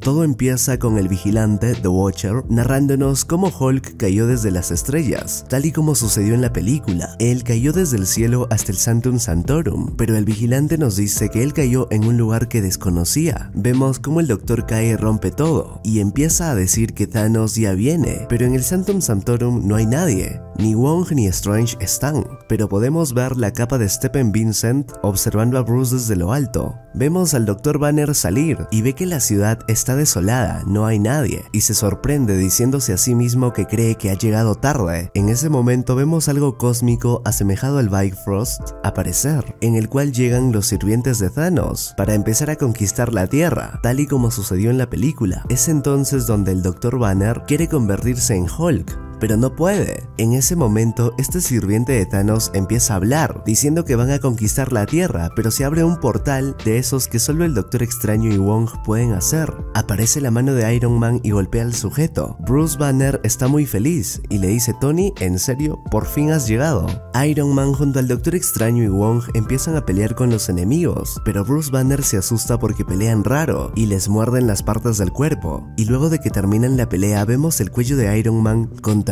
Todo empieza con el vigilante, The Watcher, narrándonos cómo Hulk cayó desde las estrellas, tal y como sucedió en la película. Él cayó desde el cielo hasta el Santum Santorum, pero el vigilante nos dice que él cayó en un lugar que desconocía. Vemos cómo el doctor cae y rompe todo, y empieza a decir que Thanos ya viene, pero en el Santum Santorum no hay nadie. Ni Wong ni Strange están, pero podemos ver la capa de Stephen Vincent observando a Bruce desde lo alto. Vemos al Dr. Banner salir y ve que la ciudad está desolada, no hay nadie, y se sorprende diciéndose a sí mismo que cree que ha llegado tarde. En ese momento vemos algo cósmico asemejado al Bifrost aparecer, en el cual llegan los sirvientes de Thanos para empezar a conquistar la Tierra, tal y como sucedió en la película. Es entonces donde el Dr. Banner quiere convertirse en Hulk, pero no puede. En ese momento, este sirviente de Thanos empieza a hablar, diciendo que van a conquistar la Tierra, pero se abre un portal de esos que solo el Doctor Extraño y Wong pueden hacer. Aparece la mano de Iron Man y golpea al sujeto. Bruce Banner está muy feliz y le dice, Tony, ¿en serio? Por fin has llegado. Iron Man junto al Doctor Extraño y Wong empiezan a pelear con los enemigos, pero Bruce Banner se asusta porque pelean raro y les muerden las partes del cuerpo. Y luego de que terminan la pelea vemos el cuello de Iron Man con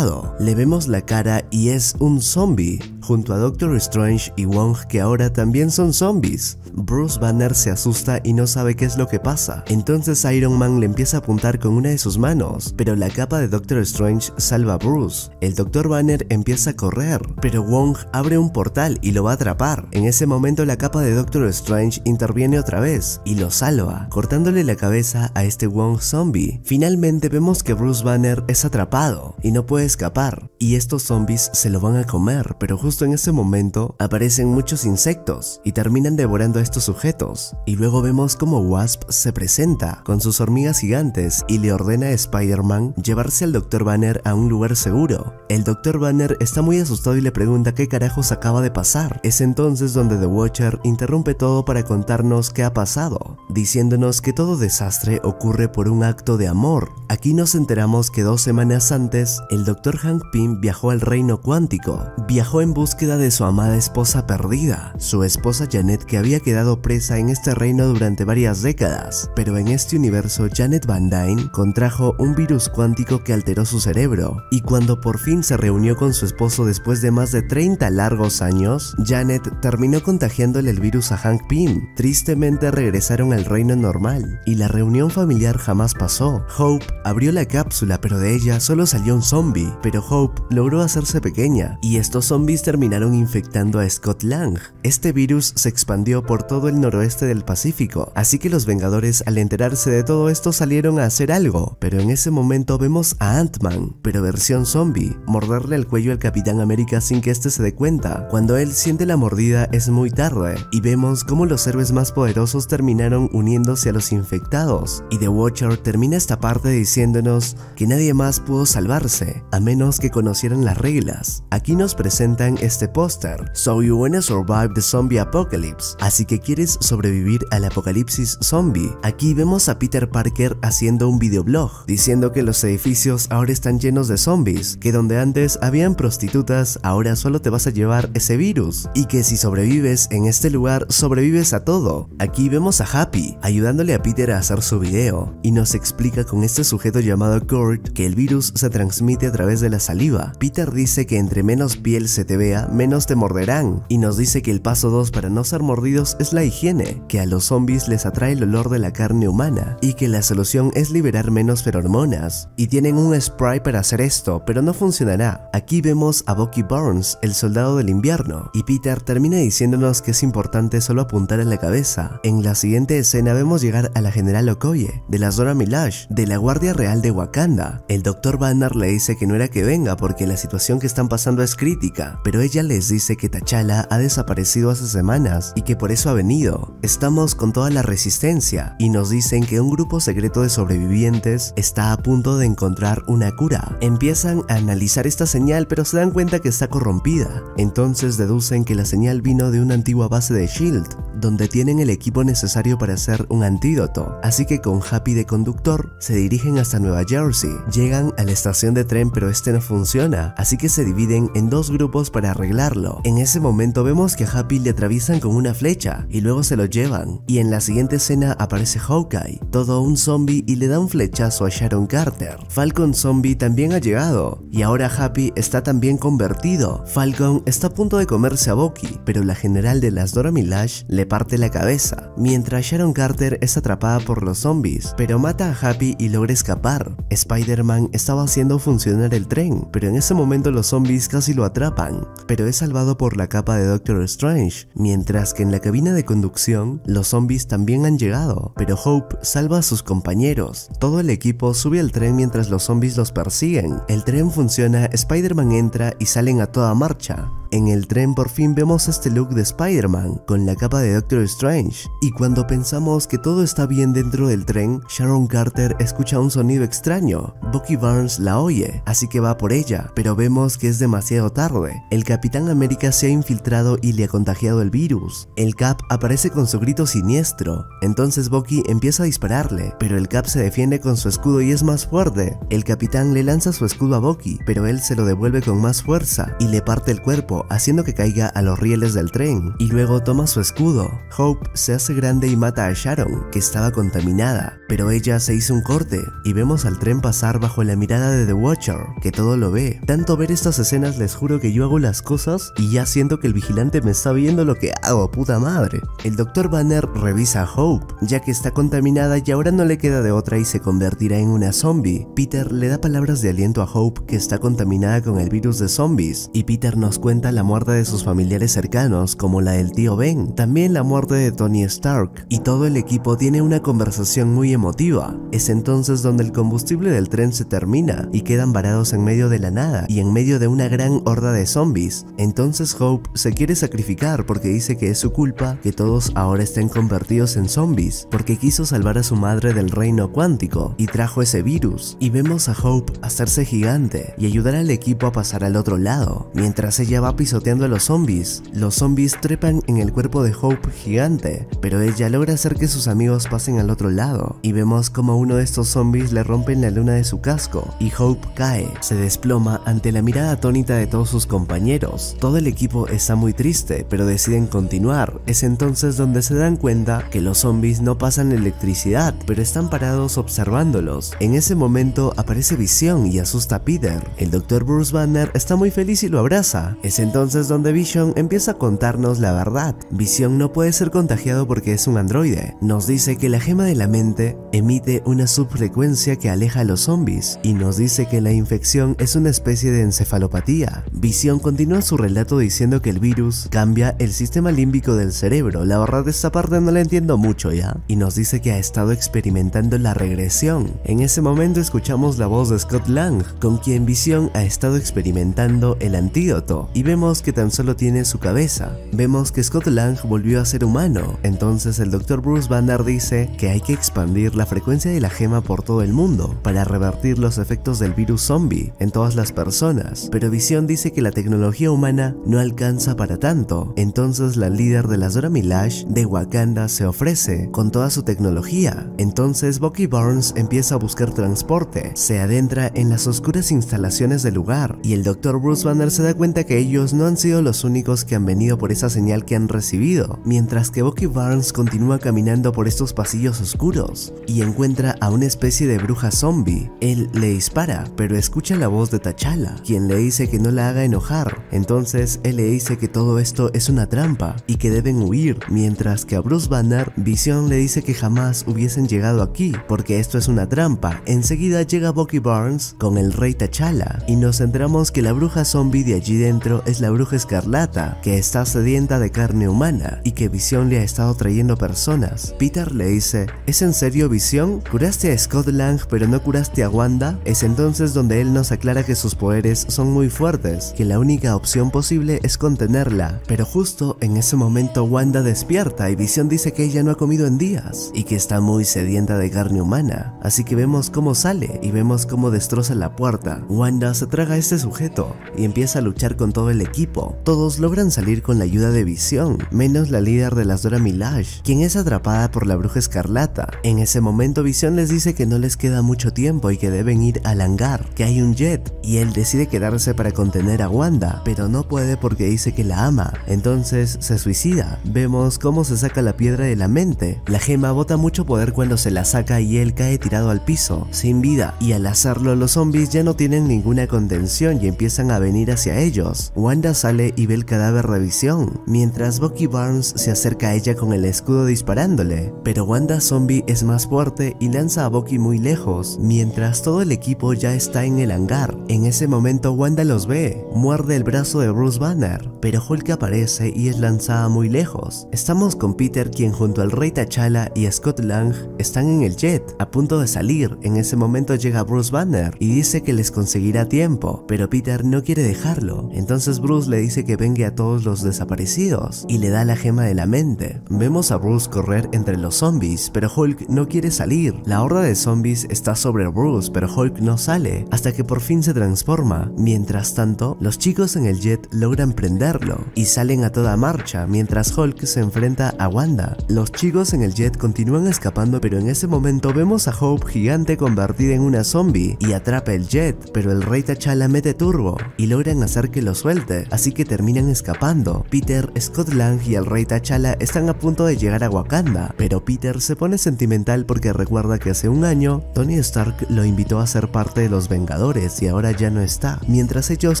le vemos la cara y es un zombie, junto a Doctor Strange y Wong que ahora también son zombies. Bruce Banner se asusta y no sabe qué es lo que pasa. Entonces Iron Man le empieza a apuntar con una de sus manos, pero la capa de Doctor Strange salva a Bruce. El Doctor Banner empieza a correr, pero Wong abre un portal y lo va a atrapar. En ese momento la capa de Doctor Strange interviene otra vez y lo salva, cortándole la cabeza a este Wong zombie. Finalmente vemos que Bruce Banner es atrapado no puede escapar, y estos zombies se lo van a comer, pero justo en ese momento aparecen muchos insectos y terminan devorando a estos sujetos. Y luego vemos como Wasp se presenta con sus hormigas gigantes y le ordena a Spider-Man llevarse al Dr. Banner a un lugar seguro. El Dr. Banner está muy asustado y le pregunta qué carajos acaba de pasar. Es entonces donde The Watcher interrumpe todo para contarnos qué ha pasado, diciéndonos que todo desastre ocurre por un acto de amor. Aquí nos enteramos que dos semanas antes, el Dr. Hank Pym viajó al reino cuántico. Viajó en búsqueda de su amada esposa perdida, su esposa Janet que había quedado presa en este reino durante varias décadas. Pero en este universo, Janet Van Dyne contrajo un virus cuántico que alteró su cerebro. Y cuando por fin se reunió con su esposo después de más de 30 largos años, Janet terminó contagiándole el virus a Hank Pym. Tristemente regresaron al reino normal y la reunión familiar jamás pasó. Hope abrió la cápsula, pero de ella solo salió un zombie, pero Hope logró hacerse pequeña y estos zombies terminaron infectando a Scott Lang. Este virus se expandió por todo el noroeste del Pacífico, así que los Vengadores al enterarse de todo esto salieron a hacer algo, pero en ese momento vemos a Ant-Man, pero versión zombie, morderle el cuello al Capitán América sin que éste se dé cuenta. Cuando él siente la mordida es muy tarde, y vemos cómo los héroes más poderosos terminaron uniéndose a los infectados, y The Watcher termina esta parte diciéndonos que nadie más pudo salvarse, a menos que conocieran las reglas. Aquí nos presentan este póster, So you wanna survive the zombie apocalypse, así que quieres sobrevivir al apocalipsis zombie. Aquí vemos a Peter Parker haciendo un videoblog, diciendo que los edificios ahora están llenos de zombies, que donde antes habían prostitutas, ahora solo te vas a llevar ese virus, y que si sobrevives en este lugar, sobrevives a todo. Aquí vemos a Happy, ayudándole a Peter a hacer su video, y nos explica con este sujeto llamado Kurt que el virus se transmite a través de la saliva. Peter dice que entre menos piel se te vea, menos te morderán, y nos dice que el paso 2 para no ser mordidos es la higiene, que a los zombies les atrae el olor de la carne humana, y que la solución es liberar menos feromonas. Y tienen un spray para hacer esto, pero no funcionará. Aquí vemos a Bucky Barnes, el soldado del invierno, y Peter termina diciéndonos que es importante solo apuntar a la cabeza. En la siguiente escena vemos llegar a la general Okoye, de la Zora Milash, de la Guardia Real de Wakanda. El Dr. Banner le dice que no era que venga porque la situación que están pasando es crítica, pero ella les dice que T'Challa ha desaparecido hace semanas y que por eso ha venido. Estamos con toda la resistencia y nos dicen que un grupo secreto de sobrevivientes está a punto de encontrar una cura. Empiezan a analizar esta señal pero se dan cuenta que está corrompida. Entonces deducen que la señal vino de una antigua base de SHIELD, donde tienen el equipo necesario para hacer un antídoto. Así que con Happy de conductor se dirigen hasta Nueva Jersey. Llegan a la estación de tren pero este no funciona, así que se dividen en dos grupos para arreglarlo. En ese momento vemos que a Happy le atraviesan con una flecha y luego se lo llevan. Y en la siguiente escena aparece Hawkeye, todo un zombie y le da un flechazo a Sharon Carter. Falcon Zombie también ha llegado y ahora Happy está también convertido. Falcon está a punto de comerse a Bucky, pero la general de las Dora Milaje le parte la cabeza, mientras Sharon Carter es atrapada por los zombies, pero mata a Happy y logra escapar. Spider-Man estaba haciendo funcionar el tren, pero en ese momento los zombies casi lo atrapan, pero es salvado por la capa de Doctor Strange, mientras que en la cabina de conducción los zombies también han llegado, pero Hope salva a sus compañeros. Todo el equipo sube al tren mientras los zombies los persiguen. El tren funciona, Spider-Man entra y salen a toda marcha. En el tren por fin vemos este look de Spider-Man con la capa de Doctor Strange. Y cuando pensamos que todo está bien dentro del tren, Sharon Carter escucha un sonido extraño. Bucky Barnes la oye, así que va por ella, pero vemos que es demasiado tarde. El Capitán América se ha infiltrado y le ha contagiado el virus. El Cap aparece con su grito siniestro, entonces Bucky empieza a dispararle, pero el Cap se defiende con su escudo y es más fuerte. El Capitán le lanza su escudo a Bucky, pero él se lo devuelve con más fuerza y le parte el haciendo que caiga a los rieles del tren, y luego toma su escudo. Hope se hace grande y mata a Sharon, que estaba contaminada, pero ella se hizo un corte, y vemos al tren pasar bajo la mirada de The Watcher, que todo lo ve. Tanto ver estas escenas les juro que yo hago las cosas y ya siento que el vigilante me está viendo lo que hago, puta madre. El Dr. Banner revisa a Hope, ya que está contaminada y ahora no le queda de otra y se convertirá en una zombie. Peter le da palabras de aliento a Hope que está contaminada con el virus de zombies, y Peter nos cuenta la muerte de sus familiares cercanos, como la del tío Ben, también la muerte de Tony Stark, y todo el equipo tiene una conversación muy emotiva. Es entonces donde el combustible del tren se termina y quedan varados en medio de la nada y en medio de una gran horda de zombies. Entonces Hope se quiere sacrificar porque dice que es su culpa que todos ahora estén convertidos en zombies, porque quiso salvar a su madre del reino cuántico y trajo ese virus. Y vemos a Hope hacerse gigante y ayudar al equipo a pasar al otro lado, mientras ella va pisoteando a los zombies. Los zombies trepan en el cuerpo de Hope gigante, pero ella logra hacer que sus amigos pasen al otro lado. Y vemos como uno de estos zombies le rompen la luna de su casco y Hope cae, se desploma ante la mirada atónita de todos sus compañeros. Todo el equipo está muy triste, pero deciden continuar. Es entonces donde se dan cuenta que los zombies no pasan electricidad, pero están parados observándolos. En ese momento aparece Visión y asusta a Peter. El Dr. Bruce Banner está muy feliz y lo abraza. Es entonces donde Vision empieza a contarnos la verdad. Vision no puede ser contagiado porque es un androide. Nos dice que la gema de la mente emite una subfrecuencia que aleja a los zombies y nos dice que la infección es una especie de encefalopatía. Vision continúa su relato diciendo que el virus cambia el sistema límbico del cerebro. La verdad esta parte no la entiendo mucho ya. Y nos dice que ha estado experimentando la regresión. En ese momento escuchamos la voz de Scott Lang, con quien Vision ha estado experimentando el antídoto. Y vemos vemos que tan solo tiene su cabeza. Vemos que Scott Lang volvió a ser humano. Entonces el Dr. Bruce Banner dice que hay que expandir la frecuencia de la gema por todo el mundo para revertir los efectos del virus zombie en todas las personas. Pero Vision dice que la tecnología humana no alcanza para tanto. Entonces la líder de las Dora Milaje de Wakanda se ofrece con toda su tecnología. Entonces Bucky Barnes empieza a buscar transporte, se adentra en las oscuras instalaciones del lugar y el Dr. Bruce Banner se da cuenta que ellos no han sido los únicos que han venido por esa señal que han recibido, mientras que Bucky Barnes continúa caminando por estos pasillos oscuros y encuentra a una especie de bruja zombie. Él le dispara, pero escucha la voz de T'Challa, quien le dice que no la haga enojar. Entonces él le dice que todo esto es una trampa y que deben huir, mientras que a Bruce Banner, Vision le dice que jamás hubiesen llegado aquí, porque esto es una trampa. Enseguida llega Bucky Barnes con el rey T'Challa y nos enteramos que la bruja zombie de allí dentro es la bruja escarlata, que está sedienta de carne humana y que Visión le ha estado trayendo personas. Peter le dice, ¿es en serio Visión? ¿Curaste a Scott Lang pero no curaste a Wanda? Es entonces donde él nos aclara que sus poderes son muy fuertes, que la única opción posible es contenerla, pero justo en ese momento Wanda despierta y Visión dice que ella no ha comido en días y que está muy sedienta de carne humana, así que vemos cómo sale y vemos cómo destroza la puerta. Wanda se traga a este sujeto y empieza a luchar con todo el equipo. Todos logran salir con la ayuda de Visión, menos la líder de las Dora Milaje, quien es atrapada por la bruja escarlata. En ese momento Visión les dice que no les queda mucho tiempo y que deben ir al hangar, que hay un jet, y él decide quedarse para contener a Wanda, pero no puede porque dice que la ama, entonces se suicida. Vemos cómo se saca la piedra de la mente. La gema bota mucho poder cuando se la saca y él cae tirado al piso, sin vida, y al hacerlo los zombies ya no tienen ninguna contención y empiezan a venir hacia ellos. Sale y ve el cadáver revisión, mientras Bucky Barnes se acerca a ella con el escudo disparándole, pero Wanda Zombie es más fuerte y lanza a Bucky muy lejos, mientras todo el equipo ya está en el hangar. En ese momento Wanda los ve, muerde el brazo de Bruce Banner, pero Hulk aparece y es lanzada muy lejos. Estamos con Peter quien junto al Rey T'Challa y Scott Lang están en el jet, a punto de salir. En ese momento llega Bruce Banner y dice que les conseguirá tiempo, pero Peter no quiere dejarlo. Entonces Bruce le dice que vengue a todos los desaparecidos y le da la gema de la mente. Vemos a Bruce correr entre los zombies, pero Hulk no quiere salir. La horda de zombies está sobre Bruce, pero Hulk no sale, hasta que por fin se transforma. Mientras tanto, los chicos en el jet logran prenderlo y salen a toda marcha, mientras Hulk se enfrenta a Wanda. Los chicos en el jet continúan escapando, pero en ese momento vemos a Hope gigante convertida en una zombie y atrapa el jet, pero el rey T'Challa mete turbo y logran hacer que lo suelte, así que terminan escapando. Peter, Scott Lang y el rey T'Challa están a punto de llegar a Wakanda, pero Peter se pone sentimental porque recuerda que hace un año Tony Stark lo invitó a ser parte de los Vengadores y ahora ya no está. Mientras ellos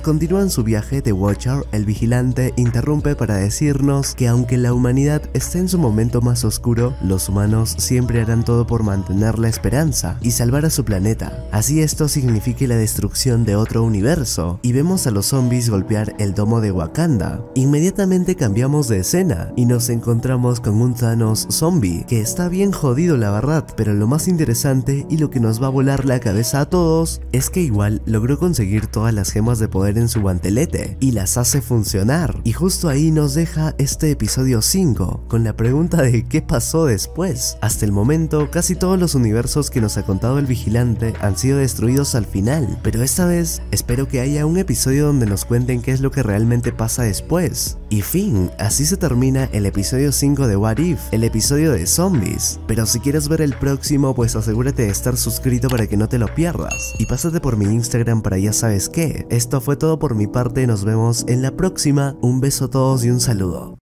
continúan su viaje, The Watcher, el vigilante, interrumpe para decirnos que aunque la humanidad esté en su momento más oscuro, los humanos siempre harán todo por mantener la esperanza y salvar a su planeta. Así esto signifique la destrucción de otro universo, y vemos a los zombies golpear el domo de Wakanda. Inmediatamente cambiamos de escena y nos encontramos con un Thanos zombie, que está bien jodido la verdad, pero lo más interesante y lo que nos va a volar la cabeza a todos es que igual logró conseguir todas las gemas de poder en su guantelete y las hace funcionar. Y justo ahí nos deja este episodio 5, con la pregunta de qué pasó después. Hasta el momento, casi todos los universos que nos ha contado el vigilante han sido destruidos al final, pero esta vez espero que haya un episodio donde nos cuenten qué es que realmente pasa después. Y fin, así se termina el episodio 5 de What If, el episodio de zombies. Pero si quieres ver el próximo, pues asegúrate de estar suscrito para que no te lo pierdas. Y pásate por mi Instagram para ya sabes qué. Esto fue todo por mi parte, nos vemos en la próxima. Un beso a todos y un saludo.